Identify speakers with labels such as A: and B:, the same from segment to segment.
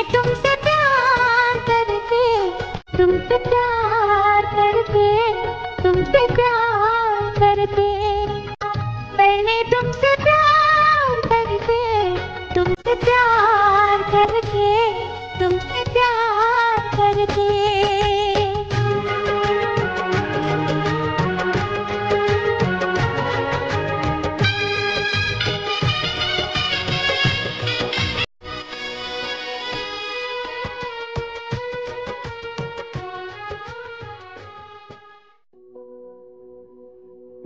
A: तुमसे प्यार करके, तुमसे प्यार करके, तुमसे प्यार करके। मैंने तुमसे प्यार करके, तुमसे प्यार करके, तुमसे प्यार करके।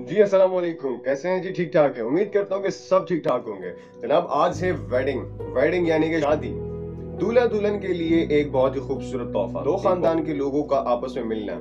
B: जी अस्सलाम वालेकुम कैसे हैं? जी ठीक ठाक है। उम्मीद करता हूँ कि सब ठीक ठाक होंगे। जनाब आज है वेडिंग वेडिंग यानी कि शादी। दूल्हा दुल्हन के लिए एक बहुत ही खूबसूरत तोहफा। दो खानदान के लोगों का आपस में मिलना।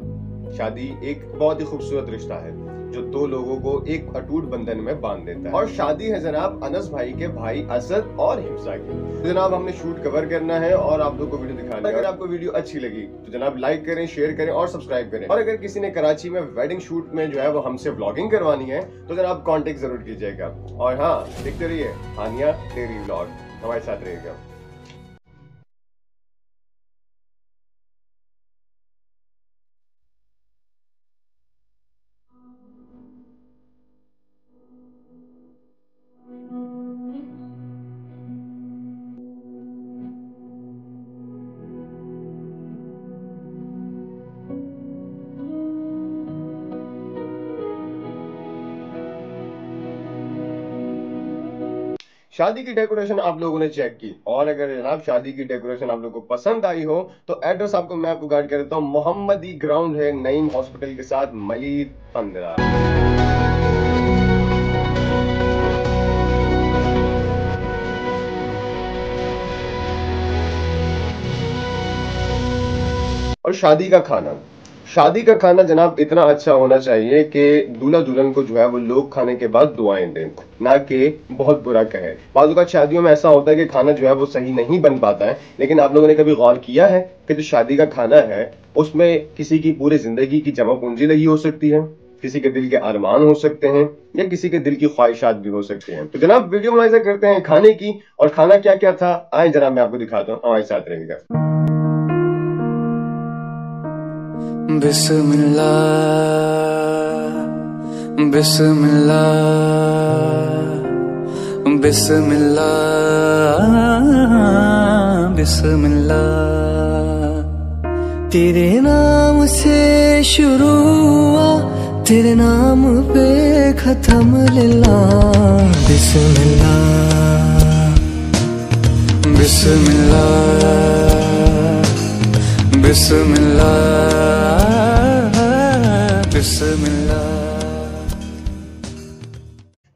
B: शादी एक बहुत ही खूबसूरत रिश्ता है, जो दो लोगों को एक अटूट बंधन में बाँध देता है। और शादी है जनाब अनस भाई के भाई असद और हिफ्सा की। जनाब हमने शूट कवर करना है और आप लोग को वीडियो दिखाना है। अगर आपको वीडियो अच्छी लगी तो जनाब लाइक करें, शेयर करें और सब्सक्राइब करें। और अगर किसी ने कराची में वेडिंग शूट में जो है वो हमसे ब्लॉगिंग करवानी है तो जनाब कॉन्टेक्ट ज़रूर कीजिएगा। और हाँ देखते रहिए, हानिया डेरी व्लॉग हमारे साथ रहेगा शादी की डेकोरेशन आप लोगों ने चेक की। और अगर जनाब शादी की डेकोरेशन आप लोगों को पसंद आई हो तो एड्रेस आपको मैं आपको गाइड कर देता हूँ। मोहम्मदी ग्राउंड है नईम हॉस्पिटल के साथ, मलीद पंद्रह। और शादी का खाना। शादी का खाना जनाब इतना अच्छा होना चाहिए कि दूल्हा दुल्हन को जो है वो लोग खाने के बाद दुआएँ दें, ना कि बहुत बुरा कहे। बाजू शादियों में ऐसा होता है कि खाना जो है वो सही नहीं बन पाता है, लेकिन आप लोगों ने कभी गौर किया है कि जो शादी का खाना है, उसमें किसी की पूरी ज़िंदगी की जमा पूंजी लगी हो सकती है, किसी के दिल के अरमान हो सकते हैं, या किसी के दिल की ख्वाहिशात भी हो सकते हैं। तो जनाब, वीडियो मुलायजा करते हैं खाने की, और खाना क्या क्या था? आए जनाब, मैं आपको दिखाता हूँ। हमारे साथ रहेगा
C: बिस्मिल्लाह बिस्मिल्लाह बिस्मिल्लाह बिस्मिल्लाह। तेरे नाम से शुरू हुआ, तेरे नाम पे खत्म लिला। बिस्मिल्लाह बिस्मिल्लाह बिस्मिल्लाह।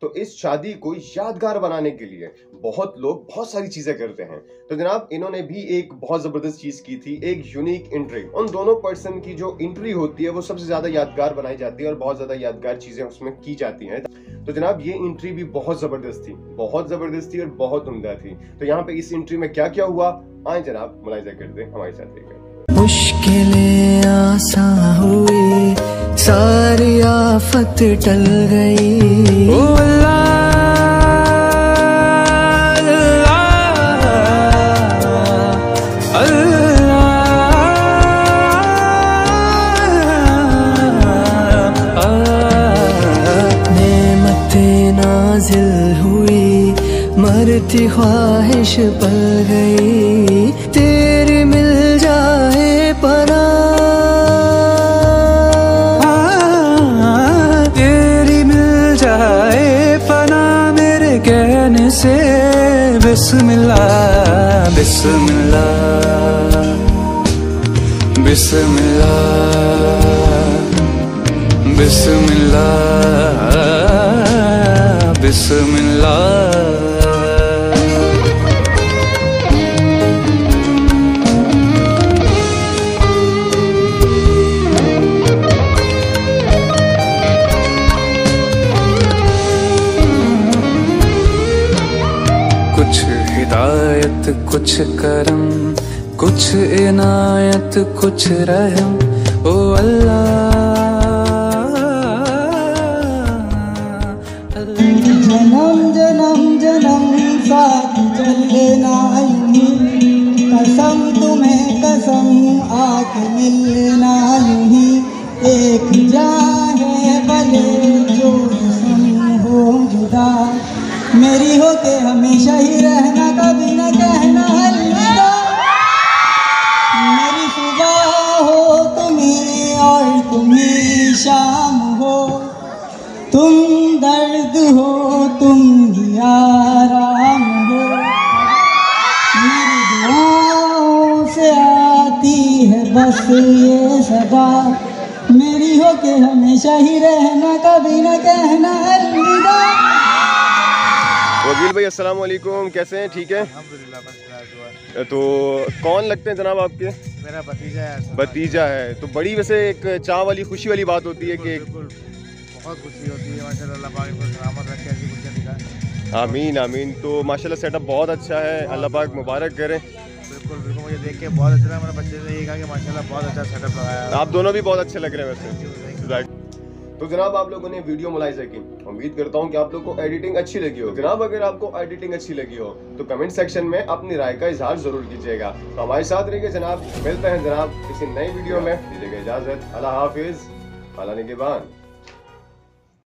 B: तो इस शादी को यादगार बनाने के लिए बहुत लोग बहुत सारी चीज़ें करते हैं। तो जनाब इन्होंने भी एक बहुत ज़बरदस्त चीज़ की थी एक यूनिक एंट्री उन दोनों पर्सन की जो एंट्री होती है वो सबसे ज़्यादा यादगार बनाई जाती है और बहुत ज़्यादा यादगार चीज़ें उसमें की जाती हैं। तो जनाब ये एंट्री भी बहुत ज़बरदस्त थी बहुत ज़बरदस्त थी और बहुत उमदा थी। तो यहाँ पे इस एंट्री में क्या क्या हुआ? आए जनाब मुलायजा करते हैं हमारे साथ लेकर।
C: मुश्किलें आसान हुई सारी आफत टल गई। ओ अल्लाह, अल्लाह, नेमतें नाजिल हुई मरती ख्वाहिश पल गई। तेरी बिस्मिल्लाह बिस्मिल्लाह बिस्मिल्लाह बिस्मिल्लाह बिस्मिल्लाह हिदायत कुछ करम, कुछ इनायत, कुछ रहम। ओ अल्लाह।
D: जन्म जन्म जन्म साथ चले ना आएँगे कसम तुम्हें, कसम आके मिलना यूँ ही एक जान है भले जो हो जुदा। मेरी हो के हमेशा ही रहना कभी न कहना अलविदा मेरी सुबह हो तुम्ही और तुम्ही शाम हो। तुम दर्द हो, तुम ही आराम हो। मेरी दुआओं से आती है बस ये सदा। मेरी हो के हमेशा ही रहना, कभी न कहना अलविदा।
B: वकील भाई अस्सलाम वालेकुम। कैसे हैं? ठीक है? तो कौन लगते हैं जनाब आपके?
E: मेरा भतीजा है
B: भतीजा है। तो बड़ी वैसे एक चाह वाली खुशी वाली बात होती है कि
E: बहुत खुशी होती है माशाल्लाह
B: आमीन आमीन। तो माशाल्लाह सेटअप बहुत अच्छा है। अल्लाह पाक मुबारक करें।
E: बिल्कुल बिल्कुल मुझे देख के बहुत अच्छा लगा। मेरे बच्चे ने ये कहा कि माशाल्लाह बहुत अच्छा सेटअप लगाया।
B: आप दोनों भी बहुत अच्छे लग रहे हैं वैसे। तो जनाब आप लोगों ने वीडियो मुलायजा की उम्मीद करता हूँ कि आप लोग को एडिटिंग अच्छी लगी हो जनाब, अगर आपको एडिटिंग अच्छी लगी हो तो कमेंट सेक्शन में अपनी राय का इजहार ज़रूर कीजिएगा। तो हमारे साथ रहिए जनाब, मिलते हैं जनाब किसी नई वीडियो में। दीजिएगा इजाज़त। अल्लाह हाफिज। अल्लाह निगहबान